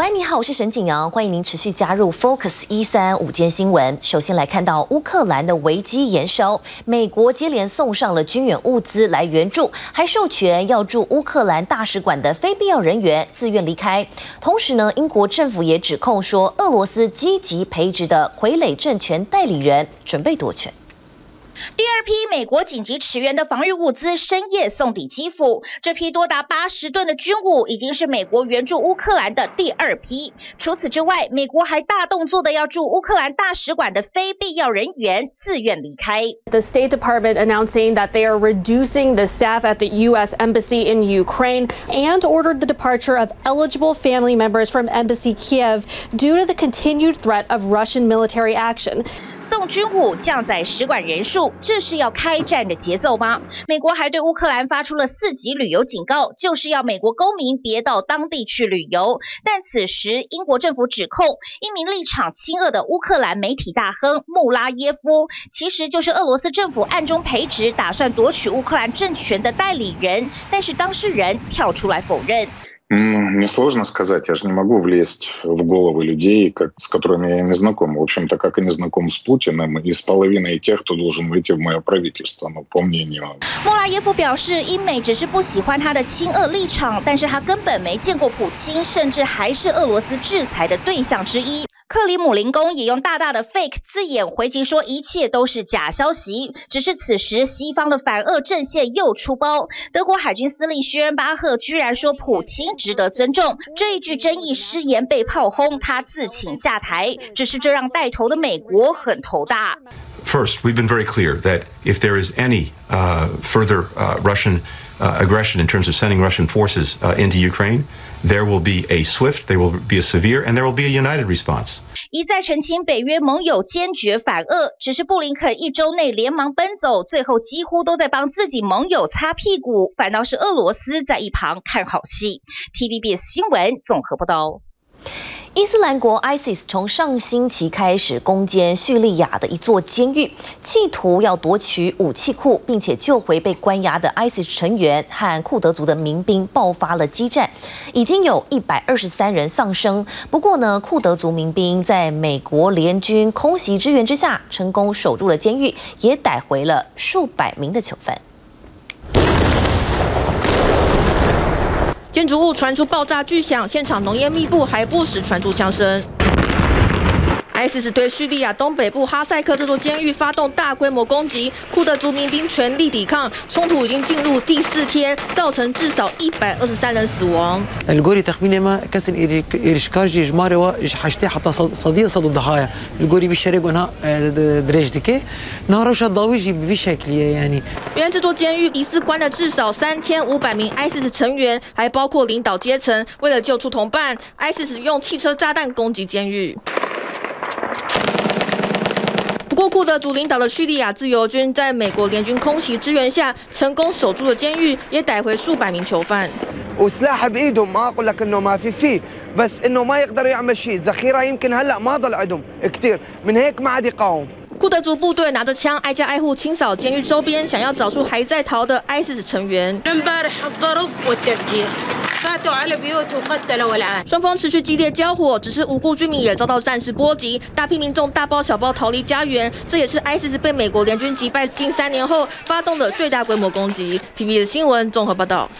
喂，你好，我是沈景阳，欢迎您持续加入 Focus 一三午间新闻。首先来看到乌克兰的危机延烧，美国接连送上了军援物资来援助，还授权要驻乌克兰大使馆的非必要人员自愿离开。同时呢，英国政府也指控说，俄罗斯积极培植的傀儡政权代理人准备夺权。第二批美国紧急驰援的防御物资深夜送抵基辅，这批多达八十吨的军武已经是美国援助乌克兰的第二批。除此之外，美国还大动作的要驻乌克兰大使馆的非必要人员自愿离开。The State Department announcing that they are reducing the staff at the U.S. Embassy in Ukraine and ordered the departure of eligible family members from Embassy Kiev due to the continued threat of Russian military action. 送军武降载使馆人数，这是要开战的节奏吗？美国还对乌克兰发出了四级旅游警告，就是要美国公民别到当地去旅游。但此时，英国政府指控一名立场亲俄的乌克兰媒体大亨穆拉耶夫，其实就是俄罗斯政府暗中培植、打算夺取乌克兰政权的代理人。但是当事人跳出来否认。Мне сложно сказать, я же не могу влезть в головы людей, как, с которыми я не знаком. В общем-то, как и не знаком с Путиным, и с половиной тех, кто должен выйти в мое правительство, ну, по мнению. 莫拉耶夫表示，英美只是不喜欢他的亲俄立场，但是他根本没见过普京，甚至还是俄罗斯制裁的对象之一。 克里姆林宫也用大大的 “fake” 字眼回击说，一切都是假消息。只是此时，西方的反俄阵线又出包。德国海军司令薛恩巴赫居然说，普京值得尊重。这一句争议失言被炮轰，他自请下台。只是这让带头的美国很头大。First, we've been very clear that if there is any further Russian aggression in terms of sending Russian forces into Ukraine, there will be a swift, there will be a severe, and there will be a united response. 一再澄清，北约盟友坚决反俄，只是布林肯一周内连忙奔走，最后几乎都在帮自己盟友擦屁股，反倒是俄罗斯在一旁看好戏。TVBS 新闻综合报道。伊斯兰国 ISIS 从上星期开始攻坚叙利亚的一座监狱，企图要夺取武器库，并且救回被关押的 ISIS 成员和库德族的民兵，爆发了激战，已经有一百二十三人丧生。不过呢，库德族民兵在美国联军空袭支援之下，成功守住了监狱，也逮回了数百名的囚犯。建筑物传出爆炸巨响，现场浓烟密布，还不时传出枪声。ISIS 对叙利亚东北部哈塞克这座监狱发动大规模攻击，库德族民兵全力抵抗，冲突已经进入第四天，造成至少一百二十三人死亡。الجوري تخميني ما كسر إيرشكارجي جماري وحشتي حتى صديق صد الضحايا الجوري بيشارك ونها درجتك نهارش الضويجي بشكل يعني 原来这座监狱疑似关了至少三千五百名 ISIS 成员，还包括领导阶层。为了救出同伴，ISIS 用汽车炸弹攻击监狱。 不过，库德族领导的叙利亚自由军在美国联军空袭支援下，成功守住了监狱，也逮回数百名囚犯。 وسلاح بايدهم ما اقول لك انه ما في فيه بس انه ما يقدر يعمل شيء ذخيره يمكن هلا ما ضل عندهم كثير من هيك ما عاد يقاوم 库德族部队拿着枪挨家挨户清扫监狱周边想要找出还在逃的 isis 成员。双方持续激烈交火只是无辜居民也遭到战事波及大批民众大包小包逃离家园。这也是 isis 被美国联军击败近三年后发动的最大规模攻击。Tv 的新闻综合报道。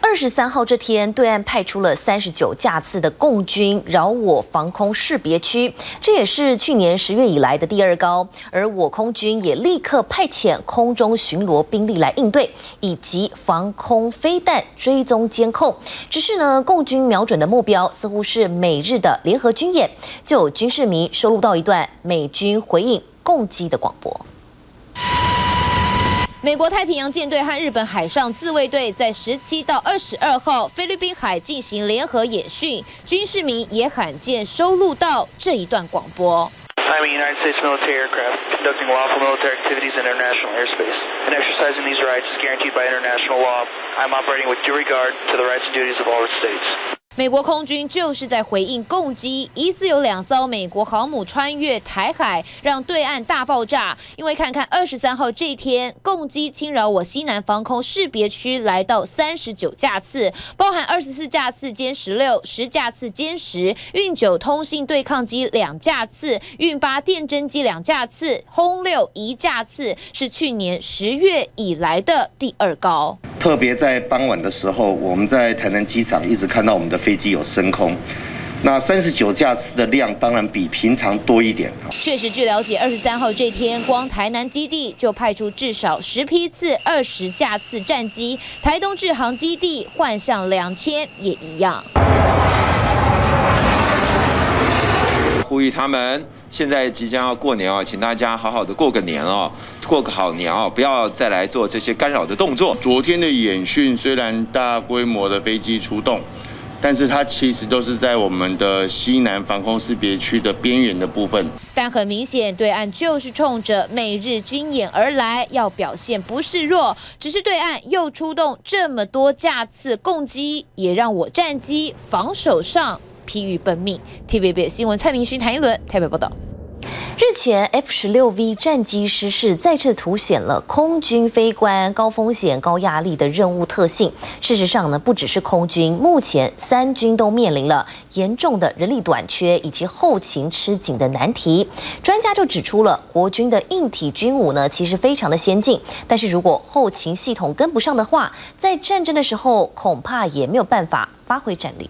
二十三号这天，对岸派出了三十九架次的共军扰我防空识别区，这也是去年十月以来的第二高。而我空军也立刻派遣空中巡逻兵力来应对，以及防空飞弹追踪监控。只是呢，共军瞄准的目标似乎是美日的联合军演。就有军事迷收录到一段美军回应共机的广播。美国太平洋舰队和日本海上自卫队在十七到二十二号菲律宾海进行联合演训，军事迷也罕见收录到这一段广播。美国空军就是在回应攻击，疑似有两艘美国航母穿越台海，让对岸大爆炸。因为看看二十三号这一天，攻击侵扰我西南防空识别区，来到三十九架次，包含二十四架次歼十六、十架次歼十、运九通信对抗机两架次、运八电侦机两架次、轰六一架次，是去年十月以来的第二高。特别在傍晚的时候，我们在台南机场一直看到我们的飞机有升空。那三十九架次的量，当然比平常多一点。确实，据了解，二十三号这天，光台南基地就派出至少十批次、二十架次战机；台东制航基地换向两千也一样。呼吁他们，现在即将要过年哦，请大家好好的过个年哦，过个好年哦，不要再来做这些干扰的动作。昨天的演训虽然大规模的飞机出动，但是它其实都是在我们的西南防空识别区的边缘的部分。但很明显，对岸就是冲着美日军演而来，要表现不示弱。只是对岸又出动这么多架次攻击，也让我战机防守上。疲于奔命。TVB 新闻蔡明勋、谭一伦台北报道。日前，F 十六 V 战机失事，再次凸显了空军飞官高风险、高压力的任务特性。事实上呢，不只是空军，目前三军都面临了严重的人力短缺以及后勤吃紧的难题。专家就指出了，国军的硬体军武呢，其实非常的先进，但是如果后勤系统跟不上的话，在战争的时候恐怕也没有办法发挥战力。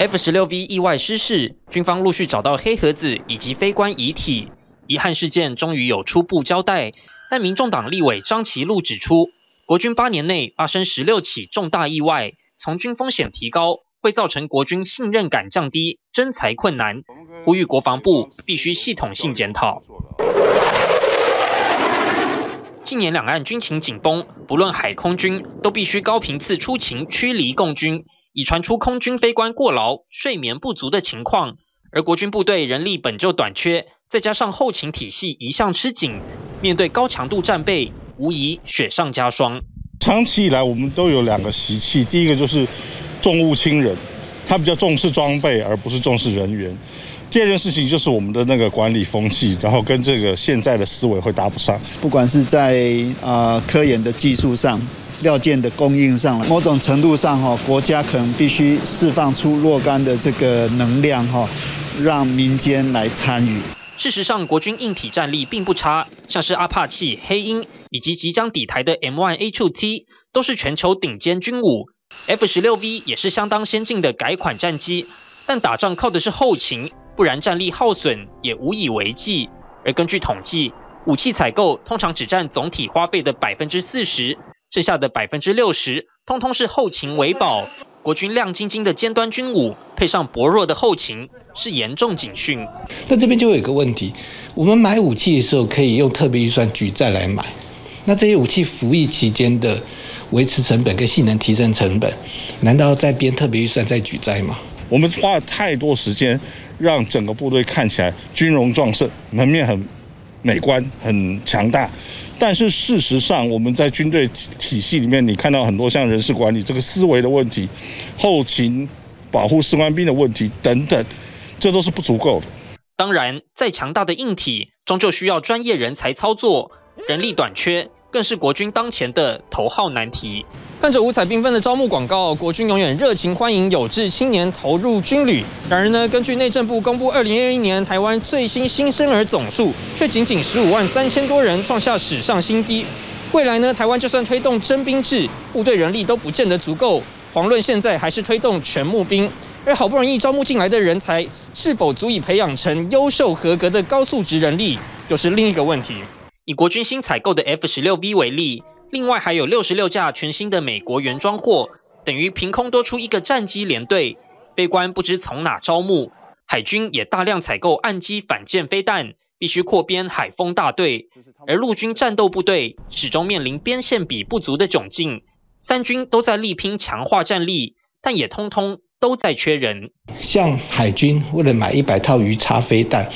F 十六 V 意外失事，军方陆续找到黑盒子以及飞官遗体，遗憾事件终于有初步交代。但民众党立委张其禄指出，国军八年内发生十六起重大意外，从军风险提高会造成国军信任感降低，征才困难，呼吁国防部必须系统性检讨。近年两岸军情紧绷，不论海空军都必须高频次出勤驱离共军。已传出空军飞官过劳、睡眠不足的情况，而国军部队人力本就短缺，再加上后勤体系一向吃紧，面对高强度战备，无疑雪上加霜。长期以来，我们都有两个习气，第一个就是重物轻人，他比较重视装备，而不是重视人员；第二件事情就是我们的那个管理风气，然后跟这个现在的思维会搭不上，不管是在啊科研的技术上。料件的供应上了，某种程度上哈，国家可能必须释放出若干的这个能量哈，让民间来参与。事实上，国军硬体战力并不差，像是阿帕奇、黑鹰以及即将抵台的 M1A2T，都是全球顶尖军武。F16V 也是相当先进的改款战机，但打仗靠的是后勤，不然战力耗损也无以为继。而根据统计，武器采购通常只占总体花费的百分之四十。剩下的百分之六十，通通是后勤维保。国军亮晶晶的尖端军武，配上薄弱的后勤，是严重警讯。那这边就有一个问题：我们买武器的时候可以用特别预算举债来买，那这些武器服役期间的维持成本跟性能提升成本，难道再编特别预算再举债吗？我们花了太多时间，让整个部队看起来军容壮盛，门面很美观、很强大。但是事实上，我们在军队体系里面，你看到很多像人事管理这个思维的问题、后勤保护士官兵的问题等等，这都是不足够的。当然，再强大的硬体，终究需要专业人才操作，人力短缺。更是国军当前的头号难题。看着五彩缤纷的招募广告，国军永远热情欢迎有志青年投入军旅。然而呢，根据内政部公布，二零二一年台湾最新新生儿总数却仅仅十五万三千多人，创下史上新低。未来呢，台湾就算推动征兵制，部队人力都不见得足够。遑论现在还是推动全募兵，而好不容易招募进来的人才，是否足以培养成优秀合格的高素质人力，又是另一个问题。以国军新采购的 F 十六 V 为例，另外还有六十六架全新的美国原装货，等于凭空多出一个战机连队。飞官不知从哪招募，海军也大量采购岸基反舰飞弹，必须扩编海风大队。而陆军战斗部队始终面临边线比不足的窘境，三军都在力拼强化战力，但也通通都在缺人。像海军为了买一百套鱼叉飞弹，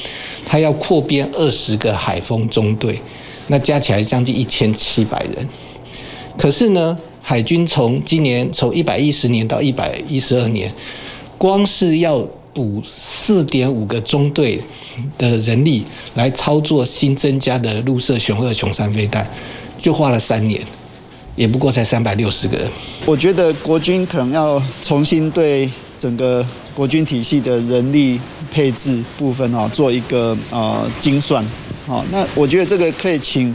他要扩编二十个海风中队。那加起来将近一千七百人，可是呢，海军从今年从一百一十年到一百一十二年，光是要补四点五个中队的人力来操作新增加的陆射雄二、雄三飞弹，就花了三年，也不过才三百六十个人。我觉得国军可能要重新对整个国军体系的人力配置部分哦做一个呃精算。好，那我觉得这个可以请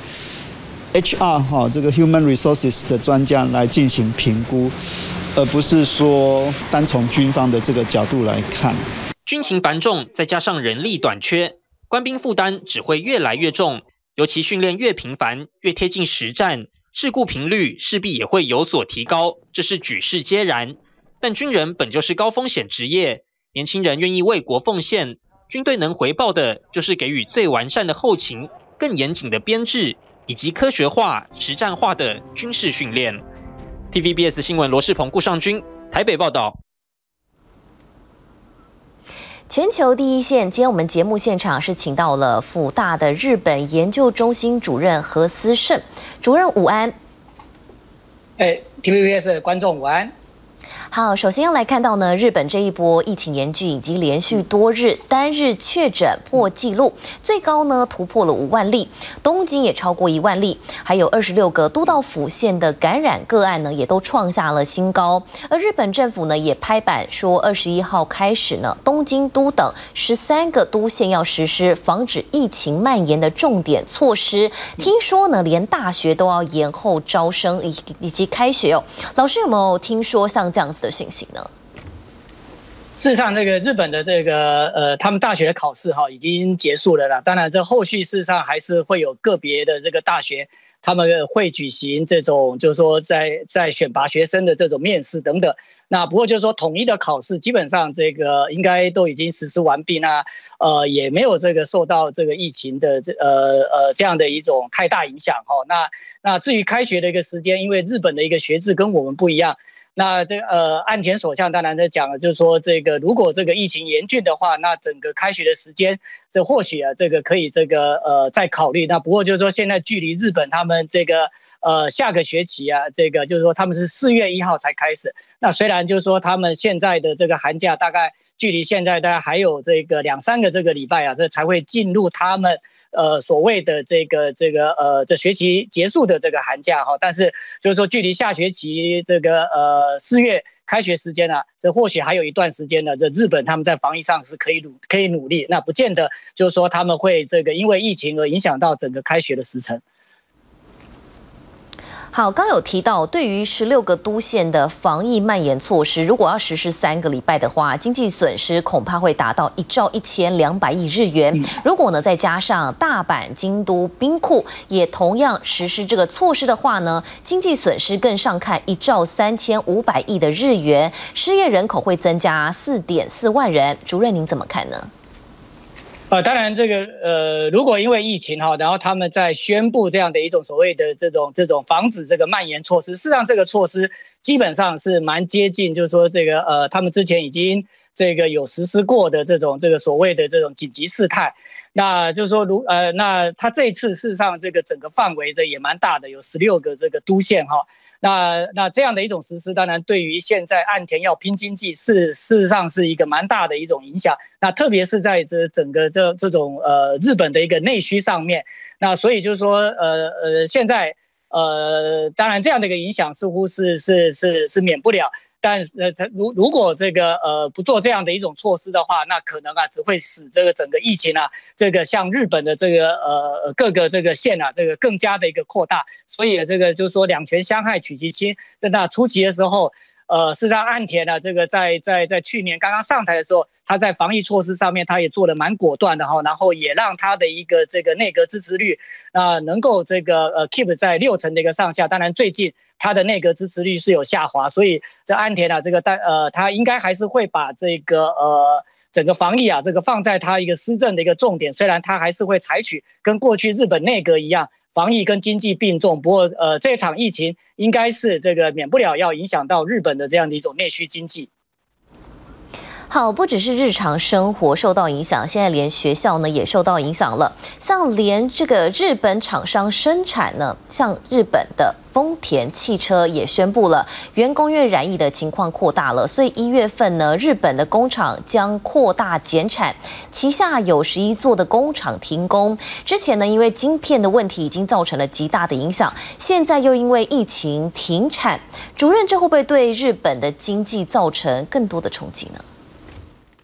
HR 哈这个 Human Resources 的专家来进行评估，而不是说单从军方的这个角度来看。军情繁重，再加上人力短缺，官兵负担只会越来越重。尤其训练越频繁，越贴近实战，事故频率势必也会有所提高，这是举世皆然。但军人本就是高风险职业，年轻人愿意为国奉献。军队能回报的，就是给予最完善的后勤、更严谨的编制，以及科学化、实战化的军事训练。TVBS 新闻罗世鹏、顾尚军台北报道。全球第一线，今天我们节目现场是请到了辅大的日本研究中心主任何思胜主任，午安。哎，TVBS 的观众午安。好，首先要来看到呢，日本这一波疫情严峻，已经连续多日单日确诊破纪录，最高呢突破了五万例，东京也超过一万例，还有二十六个都道府县的感染个案呢，也都创下了新高。而日本政府呢，也拍板说，二十一号开始呢，东京都等十三个都县要实施防止疫情蔓延的重点措施。听说呢，连大学都要延后招生以以及开学哦。老师有没有听说像？这样子的信息呢？事实上，这个日本的这个呃，他们大学的考试哈已经结束了啦。当然，这后续事实上还是会有个别的这个大学，他们会举行这种，就是说在在选拔学生的这种面试等等。那不过就是说，统一的考试基本上这个应该都已经实施完毕那呃，也没有这个受到这个疫情的这呃呃这样的一种太大影响哈。那那至于开学的一个时间，因为日本的一个学制跟我们不一样。那这呃，岸田首相当然在讲了，就是说这个如果这个疫情严峻的话，那整个开学的时间，这或许啊，这个可以这个呃再考虑。那不过就是说，现在距离日本他们这个呃下个学期啊，这个就是说他们是四月一号才开始。那虽然就是说他们现在的这个寒假大概。距离现在大概还有这个两三个这个礼拜啊，这才会进入他们呃所谓的这个这个呃这学期结束的这个寒假哈。但是就是说，距离下学期这个呃四月开学时间呢，这或许还有一段时间呢。这日本他们在防疫上是可以努可以努力，那不见得就是说他们会这个因为疫情而影响到整个开学的时程。好，刚有提到，对于十六个都县的防疫蔓延措施，如果要实施三个礼拜的话，经济损失恐怕会达到一兆一千两百亿日元。如果呢，再加上大阪、京都、兵库也同样实施这个措施的话呢，经济损失更上看一兆三千五百亿的日元，失业人口会增加四点四万人。主任，您怎么看呢？呃，当然，这个呃，如果因为疫情哈，然后他们在宣布这样的一种所谓的这种这种防止这个蔓延措施，事实上这个措施基本上是蛮接近，就是说这个呃，他们之前已经这个有实施过的这种这个所谓的这种紧急事态，那就是说如呃，那他这次事实上这个整个范围的也蛮大的，有十六个这个都县哈。那那这样的一种实施，当然对于现在岸田要拼经济，是事实上是一个蛮大的一种影响。那特别是在这整个这这种呃日本的一个内需上面，那所以就是说呃呃现在。呃，当然，这样的一个影响似乎是是是是免不了，但呃，他如如果这个呃不做这样的一种措施的话，那可能啊只会使这个整个疫情啊，这个像日本的这个呃各个这个县啊，这个更加的一个扩大，所以这个就是说两权相害取其轻，在那初期的时候。呃，事实上，岸田呢，这个在在在去年刚刚上台的时候，他在防疫措施上面，他也做的蛮果断的哈，然后也让他的一个这个内阁支持率啊，能够这个呃 keep 在六成的一个上下。当然，最近他的内阁支持率是有下滑，所以这岸田啊，这个但呃，他应该还是会把这个呃整个防疫啊，这个放在他一个施政的一个重点。虽然他还是会采取跟过去日本内阁一样。防疫跟经济并重，不过呃，这场疫情应该是这个免不了要影响到日本的这样的一种内需经济。好，不只是日常生活受到影响，现在连学校呢也受到影响了。像连这个日本厂商生产呢，像日本的丰田汽车也宣布了，员工因为染疫的情况扩大了，所以一月份呢，日本的工厂将扩大减产，旗下有十一座的工厂停工。之前呢，因为晶片的问题已经造成了极大的影响，现在又因为疫情停产，主任这会不会对日本的经济造成更多的冲击呢？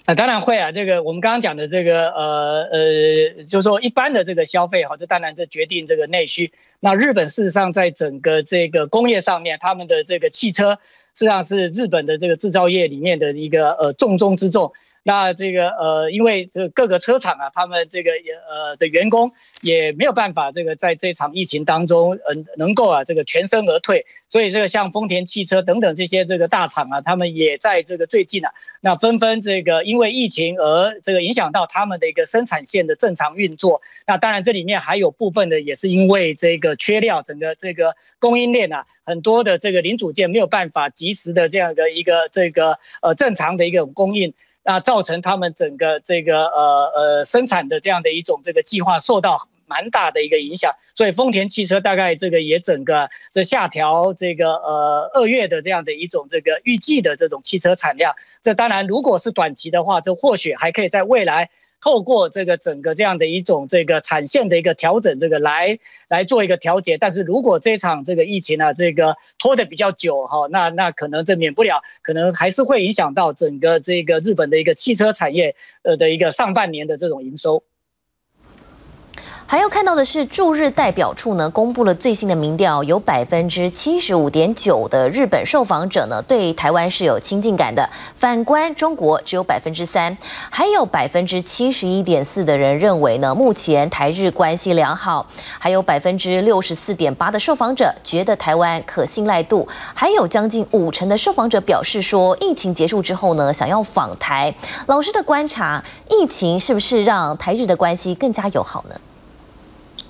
啊，当然会啊。这个我们刚刚讲的这个呃呃，就是说一般的这个消费哈，这当然这决定这个内需。那日本事实上在整个这个工业上面，他们的这个汽车实际上是日本的这个制造业里面的一个呃重中之重。那这个呃，因为这各个车厂啊，他们这个也呃的员工也没有办法，这个在这场疫情当中，嗯，能够啊这个全身而退，所以这个像丰田汽车等等这些这个大厂啊，他们也在这个最近啊，那纷纷这个因为疫情而这个影响到他们的一个生产线的正常运作。那当然这里面还有部分的也是因为这个缺料，整个这个供应链啊，很多的这个零组件没有办法及时的这样的一个这个呃正常的一个供应。那造成他们整个这个呃呃生产的这样的一种这个计划受到蛮大的一个影响，所以丰田汽车大概这个也整个这下调这个呃二月的这样的一种这个预计的这种汽车产量。这当然如果是短期的话，这或许还可以在未来。透过这个整个这样的一种这个产线的一个调整，这个来来做一个调节。但是如果这场这个疫情啊，这个拖得比较久哈，那那可能这免不了，可能还是会影响到整个这个日本的一个汽车产业呃的一个上半年的这种营收。还要看到的是，驻日代表处呢公布了最新的民调，有百分之七十五点九的日本受访者呢对台湾是有亲近感的。反观中国，只有百分之三，还有百分之七十一点四的人认为呢目前台日关系良好，还有百分之六十四点八的受访者觉得台湾可信赖度，还有将近五成的受访者表示说，疫情结束之后呢想要访台。老师的观察，疫情是不是让台日的关系更加友好呢？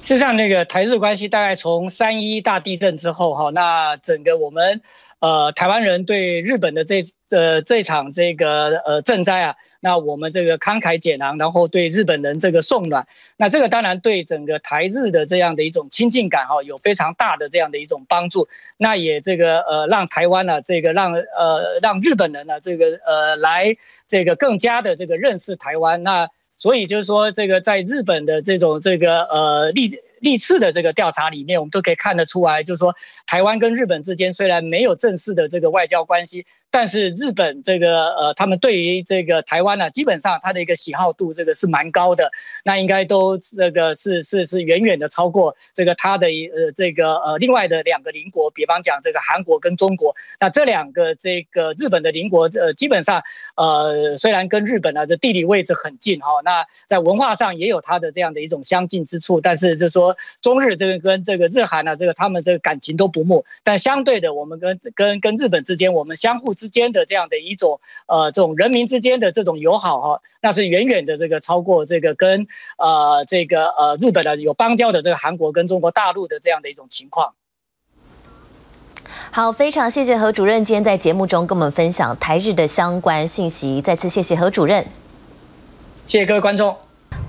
事实上，那个台日关系大概从三一大地震之后，哈，那整个我们呃台湾人对日本的这呃这场这个呃赈灾啊，那我们这个慷慨解囊，然后对日本人这个送暖，那这个当然对整个台日的这样的一种亲近感哈，有非常大的这样的一种帮助。那也这个呃让台湾呢，这个让呃让日本人呢，这个呃来这个更加的这个认识台湾。那所以就是说，这个在日本的这种这个呃历历次的这个调查里面，我们都可以看得出来，就是说台湾跟日本之间虽然没有正式的这个外交关系。但是日本这个呃，他们对于这个台湾呢，基本上他的一个喜好度这个是蛮高的，那应该都这个是是是远远的超过这个他的呃这个呃另外的两个邻国，比方讲这个韩国跟中国，那这两个这个日本的邻国呃基本上呃虽然跟日本呢这地理位置很近哈，那在文化上也有它的这样的一种相近之处，但是就说中日这个跟这个日韩呢这个他们这个感情都不睦，但相对的我们跟跟跟日本之间我们相互。之间的这样的一种呃，这种人民之间的这种友好哈，那是远远的这个超过这个跟呃这个呃日本的有邦交的这个韩国跟中国大陆的这样的一种情况。好，非常谢谢何主任今天在节目中跟我们分享台日的相关讯息，再次谢谢何主任，谢谢各位观众。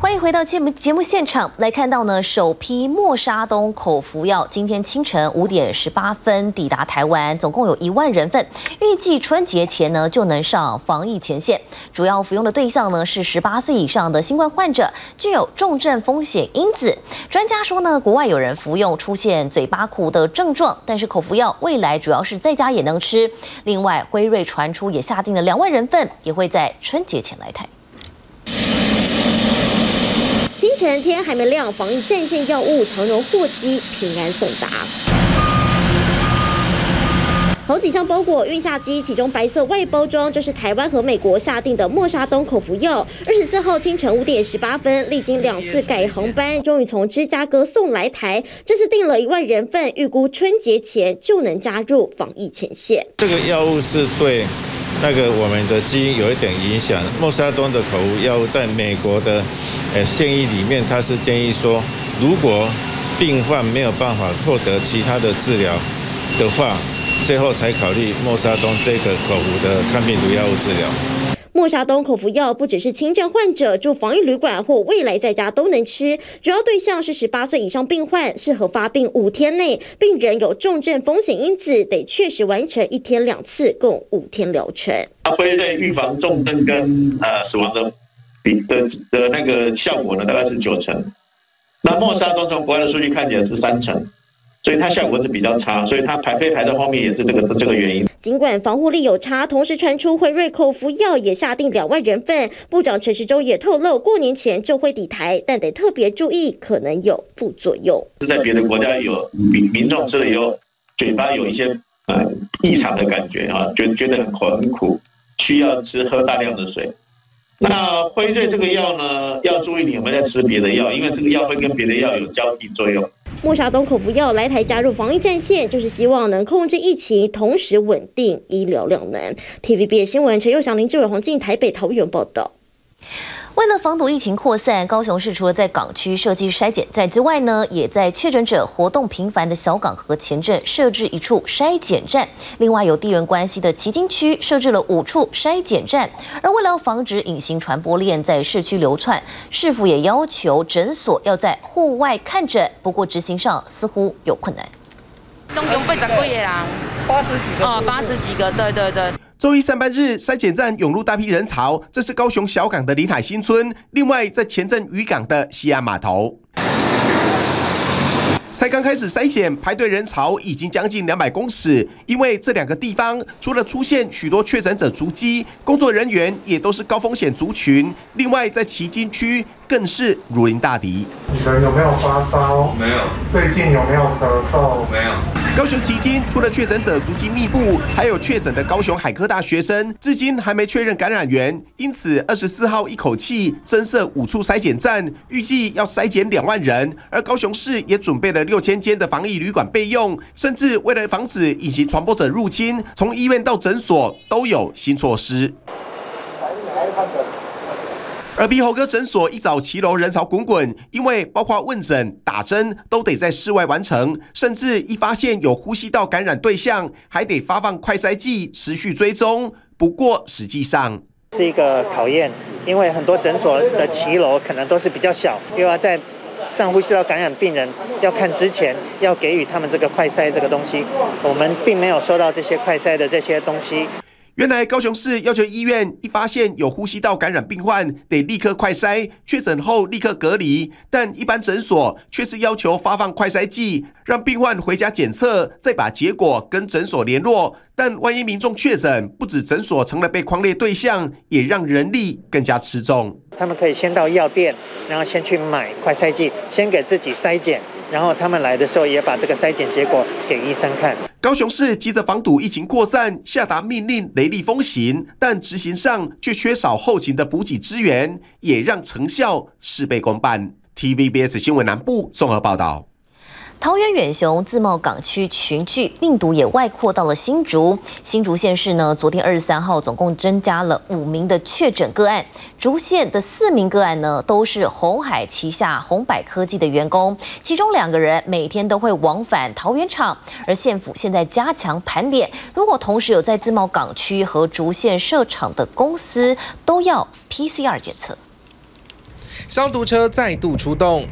欢迎回到节目节目现场，来看到呢，首批莫沙东口服药今天清晨五点十八分抵达台湾，总共有一万人份，预计春节前呢就能上防疫前线。主要服用的对象呢是十八岁以上的新冠患者，具有重症风险因子。专家说呢，国外有人服用出现嘴巴苦的症状，但是口服药未来主要是在家也能吃。另外，辉瑞传出也下定了两万人份，也会在春节前来台。清晨天还没亮，防疫战线药物长荣货机平安送达，好几箱包裹运下机，其中白色外包装就是台湾和美国下定的莫沙东口服药。二十四号清晨五点十八分，历经两次改航班，终于从芝加哥送来台。这次订了一万人份，预估春节前就能加入防疫前线。这个药物是对。那个我们的基因有一点影响。莫沙东的口服药物在美国的呃建议里面，他是建议说，如果病患没有办法获得其他的治疗的话，最后才考虑莫沙东这个口服的抗病毒药物治疗。莫沙东口服药不只是轻症患者住防疫旅馆或未来在家都能吃，主要对象是十八岁以上病患，适合发病五天内病人有重症风险因子，得确实完成一天两次，共五天疗程。它会对预防重症跟呃死亡的比的的那个效果呢，大概是九成。那莫沙东从国外的数据看起来是三成。所以它效果是比较差，所以它排配排在后面也是这个这个原因。尽管防护力有差，同时传出辉瑞口服药也下定两万人份。部长陈时中也透露，过年前就会抵台，但得特别注意，可能有副作用。是在别的国家有民民众吃了以后，嘴巴有一些呃异常的感觉啊，觉觉得很苦很苦，需要吃喝大量的水。那辉瑞这个药呢，要注意你有没有吃别的药，因为这个药会跟别的药有交替作用。莫沙东口服药来台加入防疫战线，就是希望能控制疫情，同时稳定医疗量能。TVB 新闻陈佑祥、林志伟、黄进台北桃园报道。为了防堵疫情扩散，高雄市除了在港区设计筛检站之外呢，也在确诊者活动频繁的小港和前镇设置一处筛检站。另外，有地缘关系的旗津区设置了五处筛检站。而为了防止隐形传播链在市区流窜，市府也要求诊所要在户外看诊。不过执行上似乎有困难。八十几个人，八十几个哦，八十几个，对对对。周一上班日，筛检站涌入大批人潮。这是高雄小港的临海新村，另外在前镇渔港的西岸码头。才刚开始筛检，排队人潮已经将近两百公尺。因为这两个地方除了出现许多确诊者足迹，工作人员也都是高风险族群。另外，在旗津区更是如临大敌。你们有没有发烧？没有。最近有没有咳嗽？没有。高雄迄今除了确诊者足迹密布，还有确诊的高雄海科大学生，至今还没确认感染源。因此，二十四号一口气增设五处筛检站，预计要筛检两万人。而高雄市也准备了六千间的防疫旅馆备用，甚至为了防止隐形传播者入侵，从医院到诊所都有新措施。而鼻喉科诊所一早骑楼人潮滚滚，因为包括问诊、打针都得在室外完成，甚至一发现有呼吸道感染对象，还得发放快筛剂持续追踪。不过实际上是一个考验，因为很多诊所的骑楼可能都是比较小，又要在上呼吸道感染病人要看之前要给予他们这个快筛这个东西，我们并没有收到这些快筛的这些东西。原来高雄市要求医院一发现有呼吸道感染病患，得立刻快筛，确诊后立刻隔离。但一般诊所却是要求发放快筛剂，让病患回家检测，再把结果跟诊所联络。但万一民众确诊，不止诊所成了被框列对象，也让人力更加吃重。他们可以先到药店，然后先去买快筛剂，先给自己筛检。然后他们来的时候也把这个筛检结果给医生看。高雄市急着防堵疫情扩散，下达命令雷厉风行，但执行上却缺少后勤的补给资源，也让成效事倍功半。TVBS 新闻南部综合报道。桃园远雄自贸港区群聚病毒也外扩到了新竹，新竹县市呢，昨天二十三号总共增加了五名的确诊个案，竹县的四名个案呢都是红海旗下红百科技的员工，其中两个人每天都会往返桃园厂，而县府现在加强盘点，如果同时有在自贸港区和竹县设厂的公司，都要 PCR 检测。消毒车再度出动。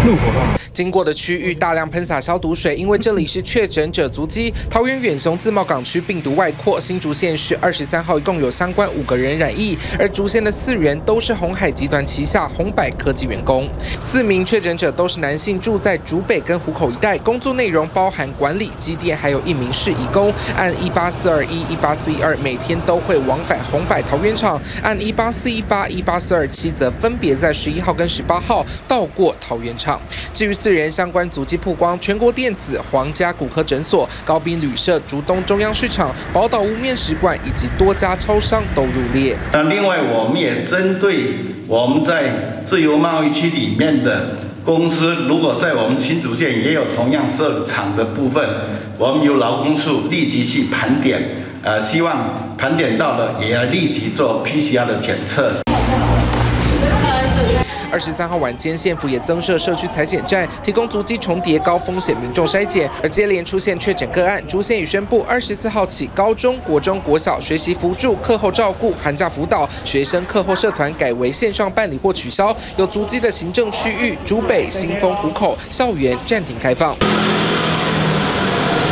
经过的区域大量喷洒消毒水，因为这里是确诊者足迹。桃园远雄自贸港区病毒外扩，新竹县是二十三号一共有相关五个人染疫，而竹县的四人都是红海集团旗下红百科技员工。四名确诊者都是男性，住在竹北跟湖口一带，工作内容包含管理机电，还有一名是义工。按一八四二一、一八四一二，每天都会往返红百桃园厂；按一八四一八、一八四二七，则分别在十一号跟十八号到过桃园厂。至于四人相关足迹曝光，全国电子、皇家骨科诊所、高滨旅社、竹东中央市场、宝岛屋面食馆以及多家超商都入列。那另外，我们也针对我们在自由贸易区里面的公司，如果在我们新竹县也有同样设厂的部分，我们由劳工处立即去盘点，呃，希望盘点到的也要立即做 PCR 的检测。二十三号晚间，县府也增设社区裁剪站，提供足迹重叠高风险民众筛检。而接连出现确诊个案，竹县已宣布二十四号起，高中国中国小学习辅助、课后照顾、寒假辅导、学生课后社团改为线上办理或取消。有足迹的行政区域，竹北、新丰、湖口校园暂停开放。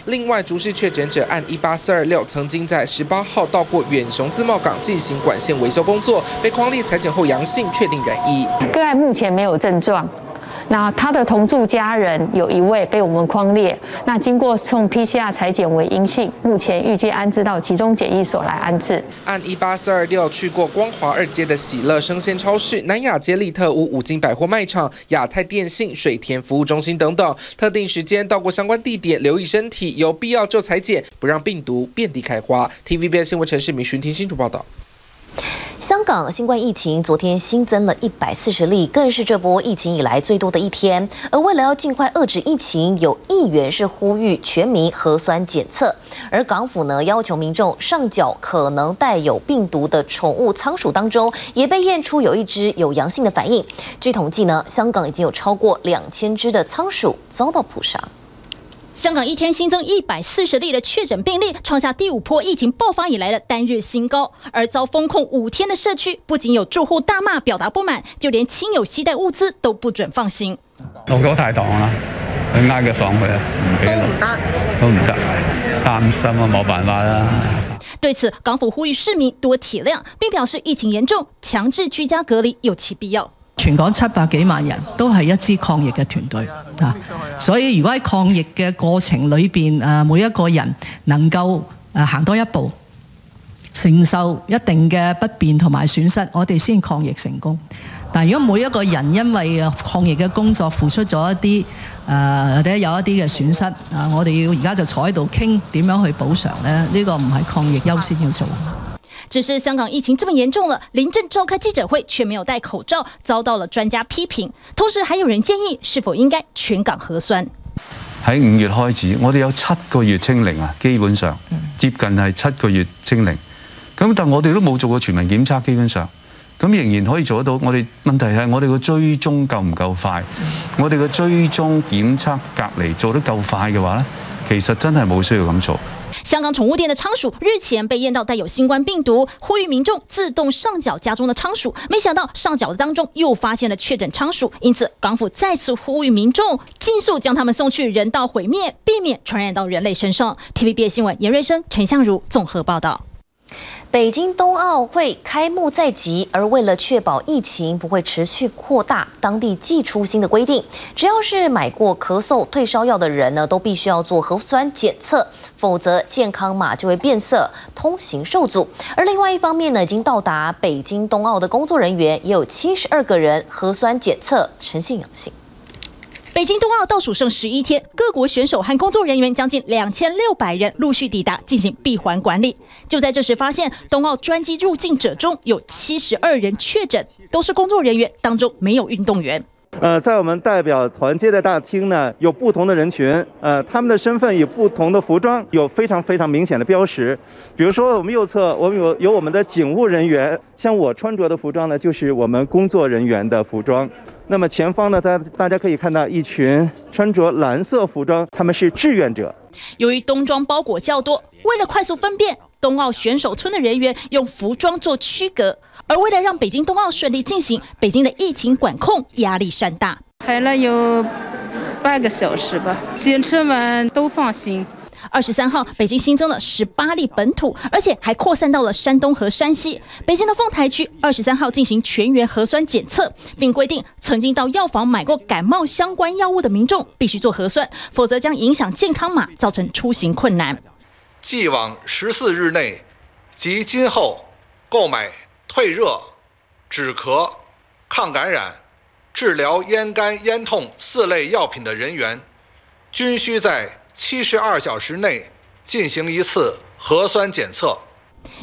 另外，竹市确诊者按一八四二六，曾经在十八号到过远雄自贸港进行管线维修工作，被匡立裁剪后阳性，确定染疫。个案目前没有症状。那他的同住家人有一位被我们框列，那经过送 PCR 裁剪为阴性，目前预计安置到集中检疫所来安置。按一八四二六去过光华二街的喜乐生鲜超市、南雅街利特屋五金百货卖场、亚太电信、水田服务中心等等，特定时间到过相关地点，留意身体，有必要就裁剪，不让病毒遍地开花。TVB 新闻城市民寻听新竹报道。香港新冠疫情昨天新增了一百四十例，更是这波疫情以来最多的一天。而为了要尽快遏制疫情，有议员是呼吁全民核酸检测。而港府呢，要求民众上缴可能带有病毒的宠物仓鼠当中，也被验出有一只有阳性的反应。据统计呢，香港已经有超过两千只的仓鼠遭到捕杀。香港一天新增一百四十例的确诊病例，创下第五波疫情爆发以来的单日新高。而遭封控五天的社区，不仅有住户大骂表达不满，就连亲友携带物资都不准放行。落咗太堂啦，佢嗌佢上去啊，唔俾落，都唔得，擔心啊，冇辦法啦。对此，港府呼吁市民多体谅，并表示疫情严重，强制居家隔离有其必要。全港七百幾萬人都係一支抗疫嘅團隊啊，所以如果喺抗疫嘅過程裏邊，誒每一個人能夠誒行多一步，承受一定嘅不便同埋損失，我哋先抗疫成功。但如果每一個人因為抗疫嘅工作付出咗一啲誒或者有一啲嘅損失，啊，我哋要而家就坐喺度傾點樣去補償咧？呢個唔係抗疫優先要做。只是香港疫情这么严重了，林郑召开记者会却没有戴口罩，遭到了专家批评。同时，还有人建议是否应该全港核酸。喺五月开始，我哋有七个月清零啊，基本上接近系七个月清零。咁但我哋都冇做过全民检测，基本上咁仍然可以做得到。我哋問題係我哋個追蹤夠唔夠快？我哋個追蹤檢測隔離做得夠快嘅話咧，其實真係冇需要咁做。香港宠物店的仓鼠日前被验到带有新冠病毒，呼吁民众自动上缴家中的仓鼠。没想到上缴的当中又发现了确诊仓鼠，因此港府再次呼吁民众尽速将它们送去人道毁灭，避免传染到人类身上。TVB 新闻严瑞生、陈向如综合报道。北京冬奥会开幕在即，而为了确保疫情不会持续扩大，当地寄出新的规定，只要是买过咳嗽退烧药的人呢，都必须要做核酸检测，否则健康码就会变色，通行受阻。而另外一方面呢，已经到达北京冬奥的工作人员也有七十二个人核酸检测呈现阳性。北京冬奥倒数剩十一天，各国选手和工作人员将近两千六百人陆续抵达进行闭环管理。就在这时，发现冬奥专机入境者中有七十二人确诊，都是工作人员，当中没有运动员。呃，在我们代表团接待大厅呢，有不同的人群，呃，他们的身份有不同的服装，有非常非常明显的标识。比如说，我们右侧我们有有我们的警务人员，像我穿着的服装呢，就是我们工作人员的服装。那么前方呢，大大家可以看到一群穿着蓝色服装，他们是志愿者。由于冬装包裹较多，为了快速分辨，冬奥选手村的人员用服装做区隔。而为了让北京冬奥顺利进行，北京的疫情管控压力山大。排了有半个小时吧，检测完都放心。二十三号，北京新增了十八例本土，而且还扩散到了山东和山西。北京的丰台区二十三号进行全员核酸检测，并规定曾经到药房买过感冒相关药物的民众必须做核酸，否则将影响健康码，造成出行困难。既往十四日内及今后购买退热、止咳、抗感染、治疗咽干咽痛四类药品的人员，均需在。七十二小时内进行一次核酸检测。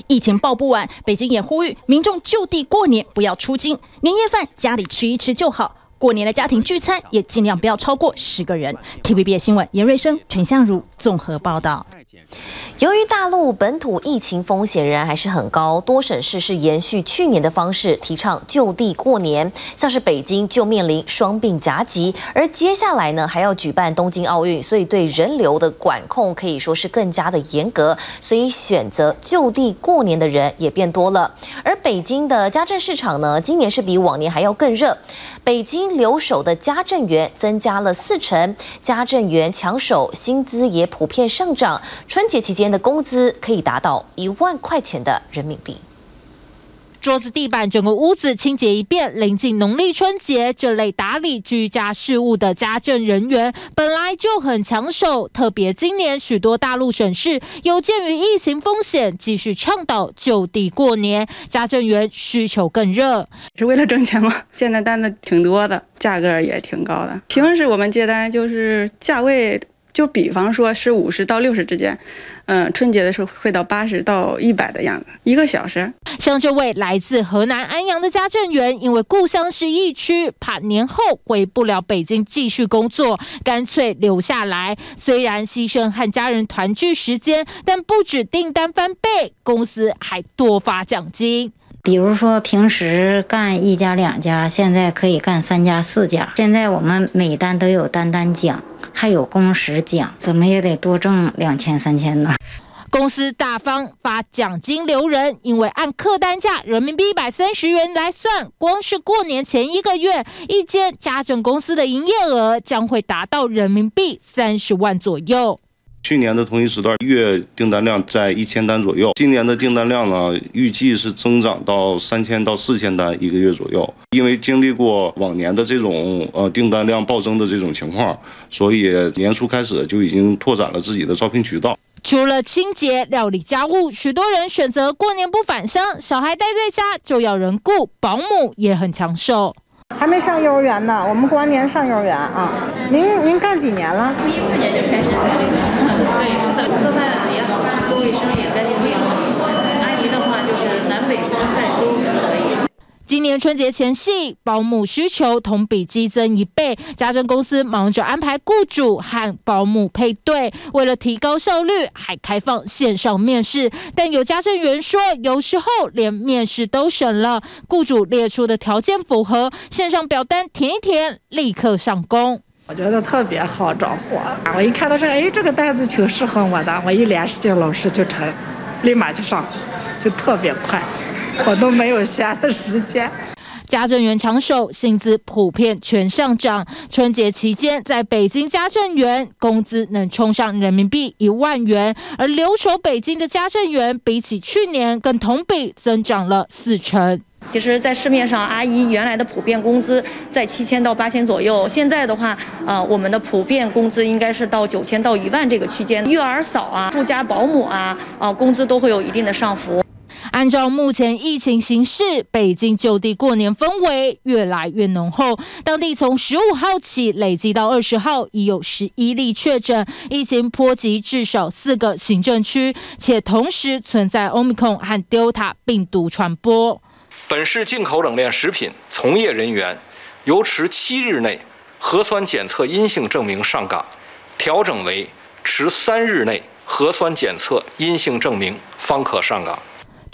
疫情报不完，北京也呼吁民众就地过年，不要出京，年夜饭家里吃一吃就好。过年的家庭聚餐也尽量不要超过十个人。TVB 新闻严瑞生、陈相如综合报道。由于大陆本土疫情风险仍然还是很高，多省市是延续去年的方式，提倡就地过年。像是北京就面临双病夹击，而接下来呢还要举办东京奥运，所以对人流的管控可以说是更加的严格，所以选择就地过年的人也变多了。而北京的家政市场呢，今年是比往年还要更热。北京留守的家政员增加了四成，家政员抢手，薪资也普遍上涨。春节期间的工资可以达到一万块钱的人民币。桌子、地板，整个屋子清洁一遍。临近农历春节，这类打理居家事务的家政人员本来就很抢手，特别今年许多大陆省市有鉴于疫情风险，继续倡导就地过年，家政员需求更热。是为了挣钱吗？现在单子挺多的，价格也挺高的。平时我们接单就是价位。就比方说是五十到六十之间，嗯，春节的时候会到八十到一百的样子，一个小时。像这位来自河南安阳的家政员，因为故乡是疫区，怕年后回不了北京继续工作，干脆留下来。虽然牺牲和家人团聚时间，但不止订单翻倍，公司还多发奖金。比如说平时干一家两家，现在可以干三家四家。现在我们每单都有单单奖。还有工时奖，怎么也得多挣两千三千呢。公司大方发奖金留人，因为按客单价人民币一百三十元来算，光是过年前一个月，一间家政公司的营业额将会达到人民币三十万左右。去年的同一时段月订单量在一千单左右，今年的订单量呢，预计是增长到三千到四千单一个月左右。因为经历过往年的这种呃订单量暴增的这种情况，所以年初开始就已经拓展了自己的招聘渠道。除了清洁、料理家务，许多人选择过年不返乡，小孩待在家就要人雇，保姆也很抢手。还没上幼儿园呢，我们过完年上幼儿园啊。您您干几年了？从一四年就开始在这个。对，是的，做饭也好，做卫生也干净利落。阿姨的话就是南北方菜都可以。今年春节前夕，保姆需求同比激增一倍，家政公司忙着安排雇主和保姆配对，为了提高效率，还开放线上面试。但有家政员说，有时候连面试都省了，雇主列出的条件符合，线上表单填一填，立刻上工。我觉得特别好找活，我一看到这，哎，这个单子挺适合我的，我一联系这个老师就成，立马就上，就特别快，我都没有闲的时间。家政员抢手，薪资普遍全上涨。春节期间，在北京家政员工资能冲上人民币一万元，而留守北京的家政员比起去年更同比增长了四成。其实，在市面上，阿姨原来的普遍工资在七千到八千左右。现在的话，呃，我们的普遍工资应该是到九千到一万这个区间。育儿嫂啊，住家保姆啊，啊，工资都会有一定的上浮。按照目前疫情形势，北京就地过年氛围越来越浓厚。当地从十五号起累计到二十号，已有十一例确诊，疫情波及至少四个行政区，且同时存在 Omicron 和 Delta 病毒传播。本市进口冷链食品从业人员，由持七日内核酸检测阴性证明上岗，调整为持三日内核酸检测阴性证明方可上岗。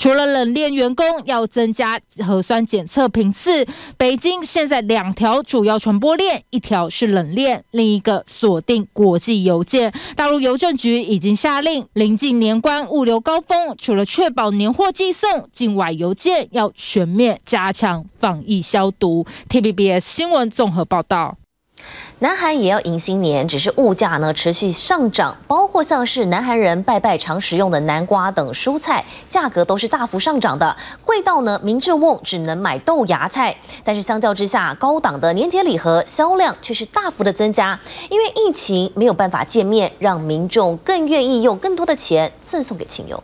除了冷链员工要增加核酸检测频次，北京现在两条主要传播链，一条是冷链，另一个锁定国际邮件。大陆邮政局已经下令，临近年关物流高峰，除了确保年货寄送，境外邮件要全面加强防疫消毒。TVBS 新闻综合报道。南韩也要迎新年，只是物价呢持续上涨，包括像是南韩人拜拜常食用的南瓜等蔬菜，价格都是大幅上涨的，贵到呢明治瓮只能买豆芽菜。但是相较之下，高档的年节礼盒销量却是大幅的增加，因为疫情没有办法见面，让民众更愿意用更多的钱赠送给亲友。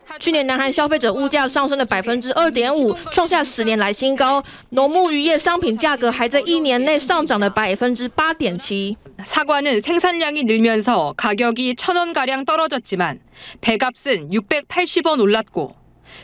去年南韩消费者物价上升了百分之二点五，创下十年来新高。农牧渔业商品价格还在一年内上涨了百分之八点七。 사과는 생산량이 늘면서 가격이 천 원 가량 떨어졌지만 배값은 680원 올랐고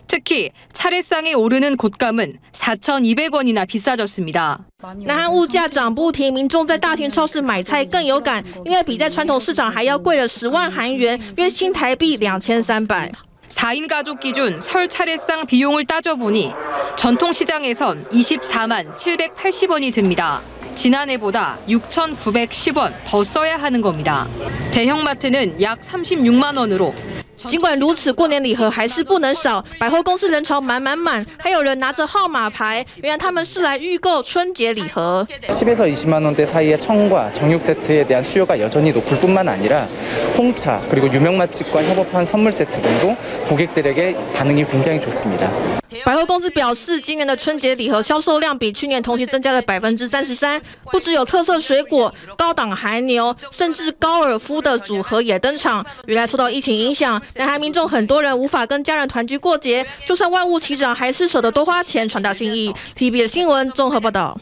특히 차례상에 오르는 곶감은 4,200원이나 비싸졌습니다. 南韩物价涨不停，民众在大型超市买菜更有感，因为比在传统市场还要贵了十万韩元，约新台币两千三百。 4인 가족 기준 설 차례상 비용을 따져보니 전통시장에선 24만 780원이 듭니다. 지난해보다 6,910원 더 써야 하는 겁니다. 대형마트는 약 36만 원으로 尽管如此，过年礼盒还是不能少。百货公司人潮满满满，还有人拿着号码牌，原来他们是来预购春节礼盒。 10에서 20만 원대 사이의 청과 정육 세트에 대한 수요가 여전히 높을 뿐만 아니라 홍차 그리고 유명 맛집과 협업한 선물 세트 등도 고객들에게 반응이 굉장히 좋습니다. 百货公司表示，今年的春节礼盒销售量比去年同期增加了百分之三十三，不只有特色水果、高档韩牛，甚至高尔夫的组合也登场。原来受到疫情影响， 南韩民众很多人无法跟家人团聚过节，就算万物齐涨，还是舍得多花钱传达心意。TVB 的新闻综合报道。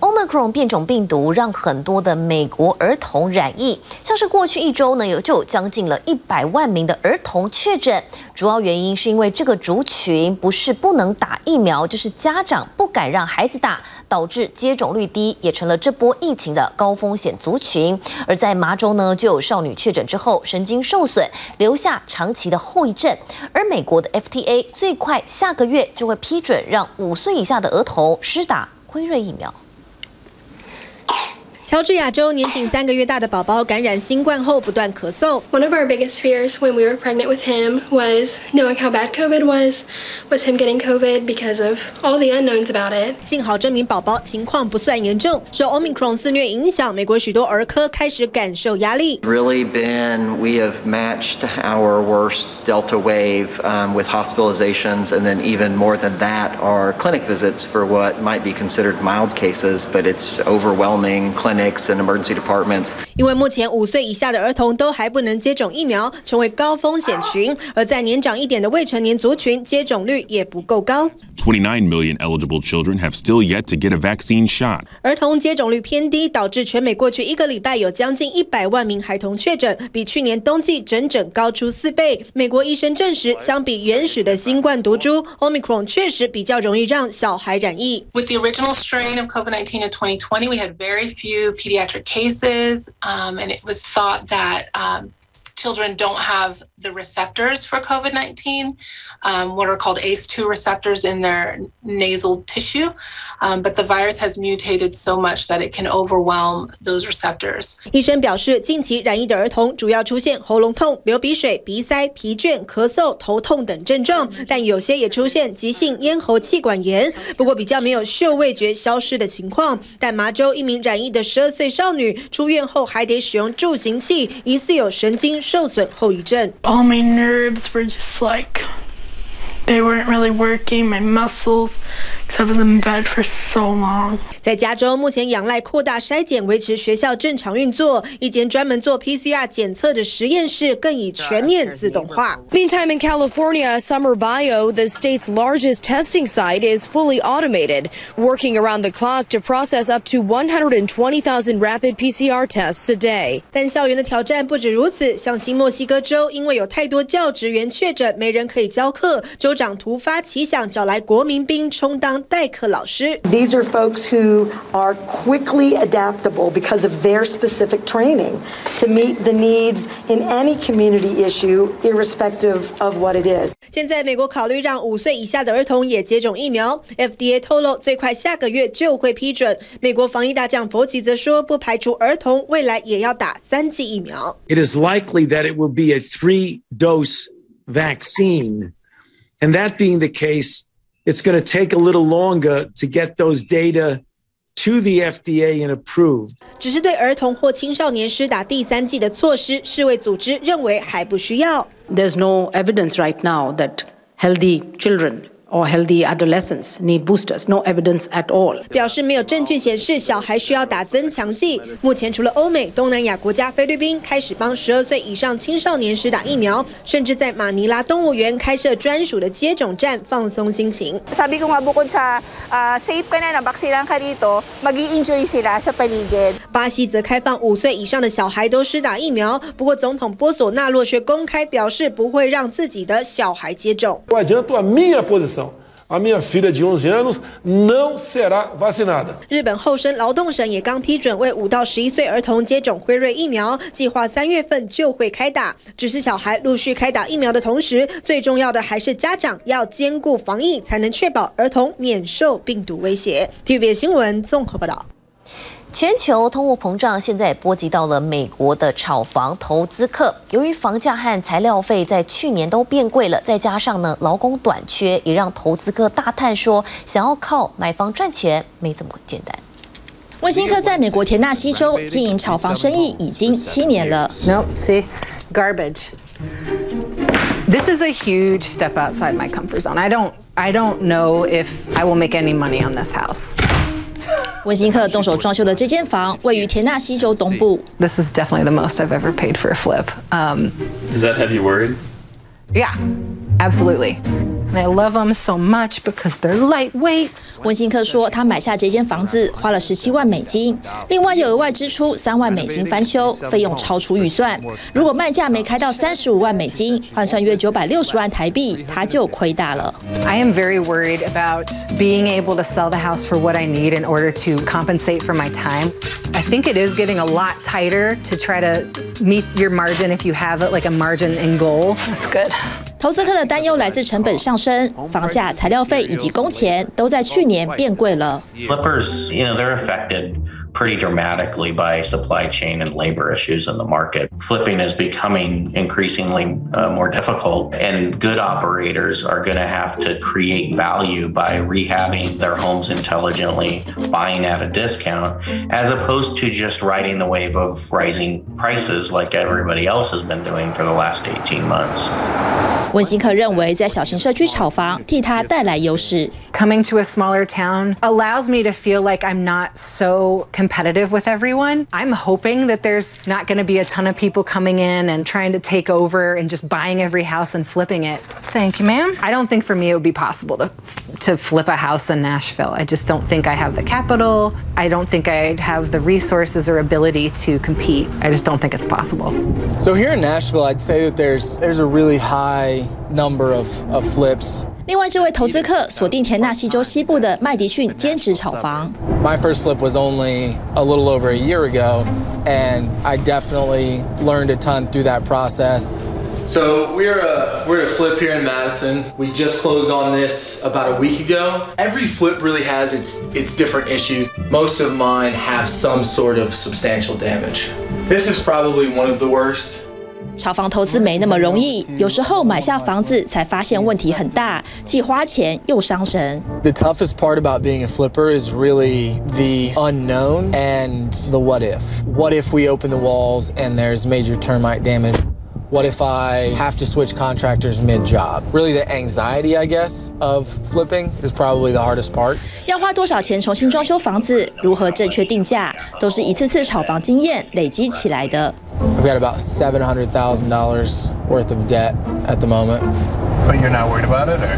Omicron 变种病毒让很多的美国儿童染疫，像是过去一周呢，有就有将近了一百万名的儿童确诊。主要原因是因为这个族群不是不能打疫苗，就是家长不敢让孩子打，导致接种率低，也成了这波疫情的高风险族群。而在麻州呢，就有少女确诊之后神经受损，留下长期的后遗症。而美国的 F T A 最快下个月就会批准让五岁以下的儿童施打。辉瑞疫苗。乔治亚州年仅三个月大的宝宝感染新冠后不断咳嗽。 One of our biggest fears when we were pregnant with him was knowing how bad COVID was, was him getting COVID because of all the unknowns about it. 幸好这名宝宝情况不算严重，受 Omicron 肆虐影响，美国许多儿科开始感受压力。 Really been, we have matched our worst Delta wave um, with hospitalizations, and then even more than that are clinic visits for what might be considered mild cases, but it's overwhelming Clinics and emergency departments. 因为目前五岁以下的儿童都还不能接种疫苗，成为高风险群；而在年长一点的未成年族群，接种率也不够高。29 million eligible children have still yet to get a vaccine shot. 儿童接种率偏低，导致全美过去一个礼拜有将近一百万名孩童确诊，比去年冬季整整高出四倍。美国医生证实，相比原始的新冠毒株，Omicron 确实比较容易让小孩染疫。With the original strain of COVID 19 in 2020, we had very few pediatric cases, um, and it was thought that um, children don't have the receptors for COVID 19, um, what are called ACE2 receptors in their nasal tissue. Um, but the virus has mutated so much that it can overwhelm those receptors. 医生表示，近期染疫的儿童主要出现喉咙痛、流鼻水、鼻塞、疲倦、咳嗽、头痛等症状，但有些也出现急性咽喉气管炎。不过比较没有嗅味觉消失的情况。但麻州一名染疫的十二岁少女出院后还得使用助行器，疑似有神经受损后遗症。 All my nerves were just like they weren't really working, my muscles, because I was in bed for so long. 在加州，目前仰赖扩大筛检维持学校正常运作。一间专门做 PCR 检测的实验室更已全面自动化。 Meantime, in California, Summer Bio, the state's largest testing site, is fully automated, working around the clock to process up to 120,000 rapid PCR tests a day. 但校园的挑战不止如此，像新墨西哥州，因为有太多教职员确诊，没人可以教课，州 长突发奇想，找来国民兵充当代课老师。 These are folks who are quickly adaptable because of their specific training to meet the needs in any community issue, irrespective of what it is. 现在美国考虑让五岁以下的儿童也接种疫苗，FDA 透露最快下个月就会批准。美国防疫大将佛奇则说，不排除儿童未来也要打三剂疫苗。 It is likely that it will be a three dose vaccine. And that being the case, it's going to take a little longer to get those data to the FDA and approved. 只是对儿童或青少年施打第三剂的措施，世卫组织认为还不需要。 There's no evidence right now that healthy children or healthy adolescents need boosters. No evidence at all. 表示没有证据显示小孩需要打增强剂。目前除了欧美、东南亚国家菲律宾开始帮十二岁以上青少年施打疫苗，甚至在马尼拉动物园开设专属的接种站，放松心情。Sabi ko nga bukod sa safe ka na nabaksinan ka dito, mag-i-enjoy sila sa paligid. 巴西则开放五岁以上的小孩都施打疫苗，不过总统波索纳洛却公开表示不会让自己的小孩接种。Eu adianto a minha posição. A minha filha de 11 anos não será vacinada. 日本厚生劳动省也刚批准为五到十一岁儿童接种辉瑞疫苗，计划三月份就会开打。只是小孩陆续开打疫苗的同时，最重要的还是家长要兼顾防疫，才能确保儿童免受病毒威胁。TVB 新闻综合报道。全球通货膨胀现在波及到了美国的炒房投资客，由于房价和材料费在去年都变贵了，再加上呢劳工短缺，也让投资客大叹说，想要靠买房赚钱没这么简单。温馨克在美国田纳西州经营炒房生意已经七年了。Nope, see, garbage. This is a huge step outside my comfort zone. I don't, I don't know if I will make any money on this house. 温馨克动手装修的这间房位于田纳西州东部。 This is definitely the most I've ever paid for a flip. Um, Does that have you worried? yeah, absolutely. And I love them so much because they're lightweight. 温馨克说，他买下这间房子花了十七万美金，另外有额外支出三万美金翻修，费用超出预算。如果卖价没开到三十五万美金，换算约九百六十万台币，他就亏大了。 I am very worried about being able to sell the house for what I need in order to compensate for my time. I think it is getting a lot tighter to try to meet your margin if you have it like a margin in goal. That's good. 投资客的担忧来自成本上升，房价、材料费以及工钱都在去年变贵了。Flippers, you know, they're affected pretty dramatically by supply chain and labor issues in the market. Flipping is becoming increasingly uh, more difficult, and good operators are going to have to create value by rehabbing their homes intelligently, buying at a discount, as opposed to just riding the wave of rising prices like everybody else has been doing for the last 18 months. 温馨克认为，在小型社区炒房替他带来优势。 Coming to a smaller town allows me to feel like I'm not so competitive with everyone. I'm hoping that there's not going to be a ton of people coming in and trying to take over and just buying every house and flipping it. Thank you, ma'am. I don't think for me it would be possible to to flip a house in Nashville. I just don't think I have the capital. I don't think I'd have the resources or ability to compete. I just don't think it's possible. So here in Nashville, I'd say that there's there's a really high number of, of flips. 另外，这位投资客锁定田纳西州西部的麦迪逊兼职炒房。 My first flip was only a little over a year ago, and I definitely learned a ton through that process. So we're uh, we're at a flip here in Madison. We just closed on this about a week ago. Every flip really has its its different issues. Most of mine have some sort of substantial damage. This is probably one of the worst. 炒房投资没那么容易，有时候买下房子才发现问题很大，既花钱又伤神。 The toughest part about being a flipper is really the unknown and the what if. What if we open the walls and there's major termite damage? What if I have to switch contractors mid job? Really, the anxiety, I guess, of flipping is probably the hardest part. 要花多少钱重新装修房子，如何正确定价，都是一次次炒房经验累积起来的。 I've got about $700,000 worth of debt at the moment. But you're not worried about it, or?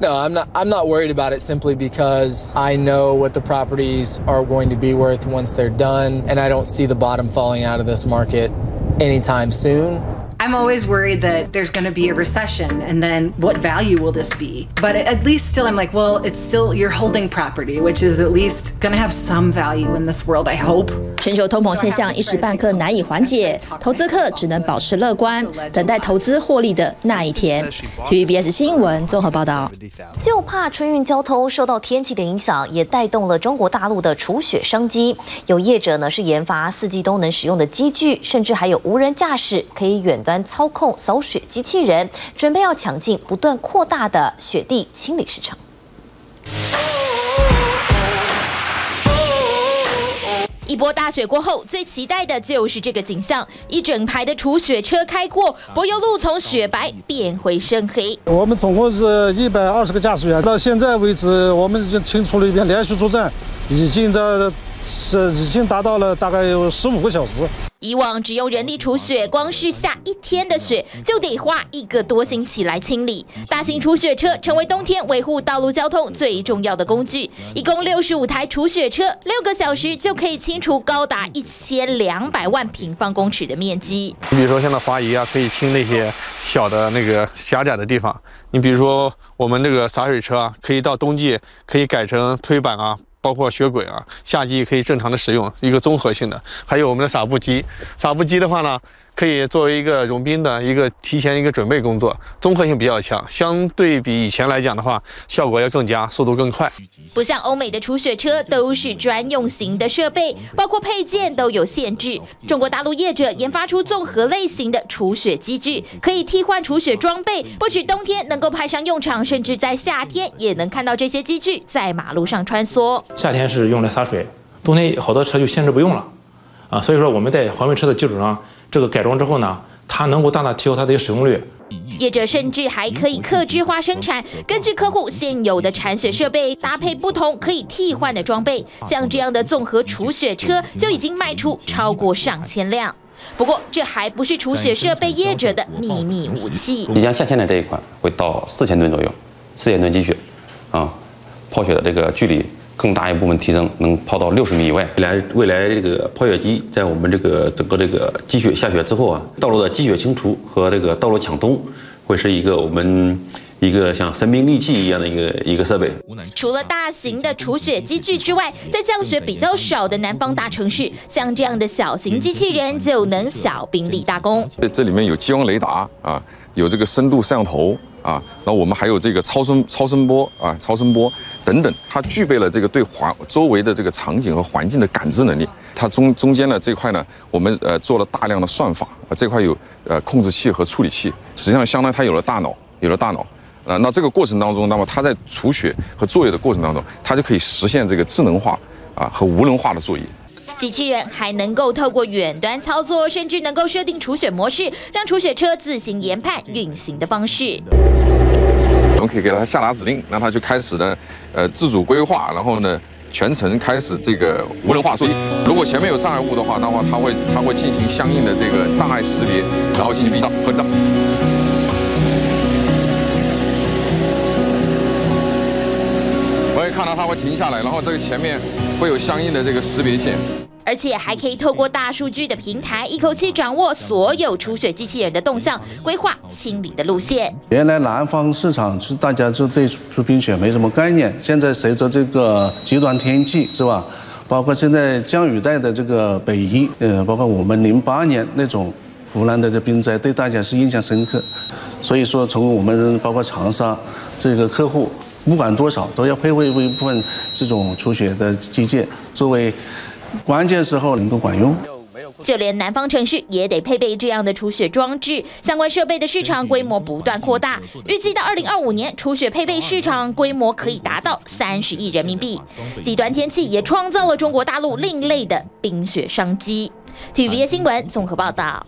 No, I'm not. I'm not worried about it simply because I know what the properties are going to be worth once they're done, and I don't see the bottom falling out of this market anytime soon. I'm always worried that there's going to be a recession and then what value will this be? But at least still, I'm like, well, it's still, you're holding property, which is at least going to have some value in this world, I hope. 全球通膨现象一时半刻难以缓解，投资客只能保持乐观，等待投资获利的那一天。TVBS 新闻综合报道。就怕春运交通受到天气的影响，也带动了中国大陆的除雪商机。有业者呢是研发四季都能使用的机具，甚至还有无人驾驶可以远端操控扫雪机器人，准备要抢进不断扩大的雪地清理市场。一波大雪过后，最期待的就是这个景象：一整排的除雪车开过，柏油路从雪白变回深黑。我们总共是一百二十个驾驶员，到现在为止，我们已经清除了一遍，连续作战，已经在是已经达到了大概有十五个小时。以往只用人力除雪，光是下一天的雪就得花一个多星期来清理。大型除雪车成为冬天维护道路交通最重要的工具。一共六十五台除雪车，六个小时就可以清除高达一千两百万平方公尺的面积。你比如说，像那华谊啊，可以清那些小的那个狭窄的地方。你比如说，我们这个洒水车啊，可以到冬季可以改成推板啊。包括雪轨啊，夏季可以正常的使用，一个综合性的。还有我们的撒布机，撒布机的话呢。可以作为一个融冰的一个提前一个准备工作，综合性比较强，相对比以前来讲的话，效果要更佳，速度更快。不像欧美的除雪车都是专用型的设备，包括配件都有限制。中国大陆业者研发出综合类型的除雪机具，可以替换除雪装备，不止冬天能够派上用场，甚至在夏天也能看到这些机具在马路上穿梭。夏天是用来洒水，冬天好多车就限制不用了，啊，所以说我们在环卫车的基础上。这个改装之后呢，它能够大大提高它的一个使用率。业者甚至还可以克制化生产，根据客户现有的铲雪设备搭配不同可以替换的装备。像这样的综合除雪车就已经卖出超过上千辆。不过，这还不是除雪设备业者的秘密武器。即将下线的这一款会到四千吨左右，四千吨积雪，啊，抛雪的这个距离。更大一部分提升，能抛到六十米以外。未来未来这个抛雪机在我们这个整个这个积雪下雪之后啊，道路的积雪清除和这个道路抢通，会是一个我们一个像神兵利器一样的一个一个设备。除了大型的除雪机具之外，在降雪比较少的南方大城市，像这样的小型机器人就能小兵立大功。这这里面有激光雷达啊，有这个深度摄像头。啊，那我们还有这个超声超声波啊，超声波等等，它具备了这个对环周围的这个场景和环境的感知能力。它中中间呢这块呢，我们呃做了大量的算法啊，这块有呃控制器和处理器，实际上相当于它有了大脑，有了大脑。啊，那这个过程当中，那么它在除雪和作业的过程当中，它就可以实现这个智能化啊和无人化的作业。机器人还能够透过远端操作，甚至能够设定除雪模式，让除雪车自行研判运行的方式。我们可以给它下达指令，让它就开始呢，呃，自主规划，然后呢，全程开始这个无人化作业。如果前面有障碍物的话，那么它会它会进行相应的这个障碍识别，然后进行避障分障。看到它会停下来，然后这个前面会有相应的这个识别线。而且还可以透过大数据的平台，一口气掌握所有除雪机器人的动向，规划清理的路线。原来南方市场是大家就对除冰雪没什么概念，现在随着这个极端天气是吧，包括现在降雨带的这个北移，呃，包括我们零八年那种湖南的这冰灾，对大家是印象深刻。所以说，从我们包括长沙这个客户，不管多少都要配备一部分这种除雪的机械，作为。关键时候能够管用，就连南方城市也得配备这样的除雪装置。相关设备的市场规模不断扩大，预计到二零二五年，除雪配备市场规模可以达到三十亿人民币。极端天气也创造了中国大陆另类的冰雪商机。TVB 新闻综合报道。